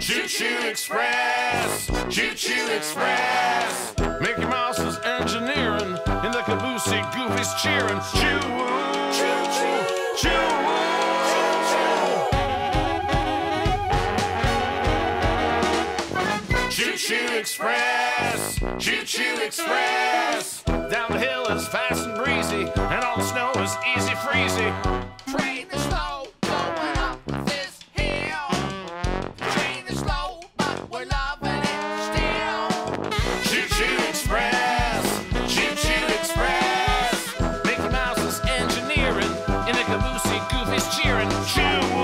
Choo-choo express, choo-choo express. Mickey Mouse is engineering, in the caboose Goofy's cheering. Choo, choo, choo, Choo-woo! Choo Choo! Choo-choo express, choo-choo express. Downhill is fast and breezy, and all the snow is easy freezy. Train is slow, going up this hill. Train is slow, but we're loving it still. Choo Choo Express, Choo Choo Express. Mickey Mouse is engineering, in the caboose, Goofy's cheering. Choo!